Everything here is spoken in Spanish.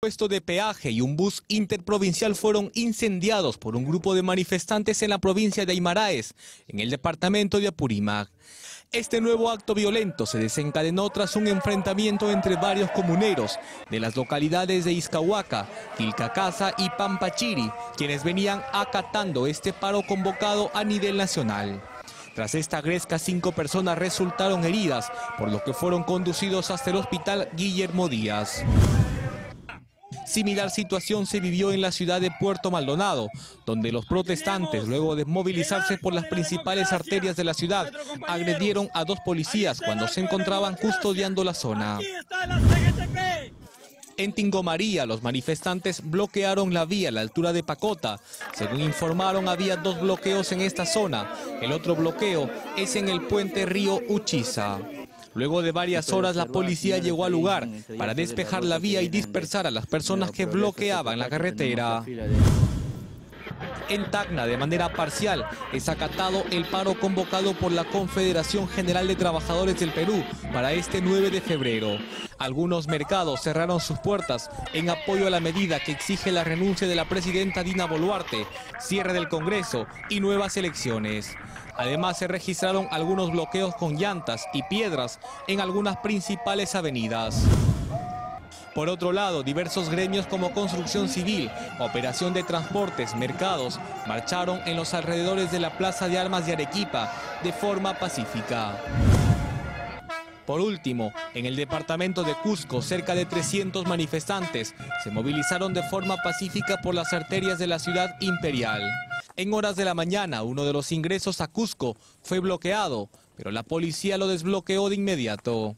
puesto de peaje y un bus interprovincial fueron incendiados por un grupo de manifestantes en la provincia de Aymaraes, en el departamento de Apurímac. Este nuevo acto violento se desencadenó tras un enfrentamiento entre varios comuneros de las localidades de Izcahuaca, Quilcacasa y Pampachiri, quienes venían acatando este paro convocado a nivel nacional. Tras esta gresca, cinco personas resultaron heridas, por lo que fueron conducidos hasta el hospital Guillermo Díaz. Similar situación se vivió en la ciudad de Puerto Maldonado, donde los protestantes, luego de movilizarse por las principales arterias de la ciudad, agredieron a dos policías cuando se encontraban custodiando la zona. En Tingomaría, los manifestantes bloquearon la vía a la altura de Pacota. Según informaron, había dos bloqueos en esta zona. El otro bloqueo es en el puente río Uchiza. Luego de varias horas la policía llegó al lugar para despejar la vía y dispersar a las personas que bloqueaban la carretera. En Tacna, de manera parcial, es acatado el paro convocado por la Confederación General de Trabajadores del Perú para este 9 de febrero. Algunos mercados cerraron sus puertas en apoyo a la medida que exige la renuncia de la presidenta Dina Boluarte, cierre del Congreso y nuevas elecciones. Además, se registraron algunos bloqueos con llantas y piedras en algunas principales avenidas. Por otro lado, diversos gremios como construcción civil, operación de transportes, mercados, marcharon en los alrededores de la Plaza de Armas de Arequipa de forma pacífica. Por último, en el departamento de Cusco, cerca de 300 manifestantes se movilizaron de forma pacífica por las arterias de la ciudad imperial. En horas de la mañana, uno de los ingresos a Cusco fue bloqueado, pero la policía lo desbloqueó de inmediato.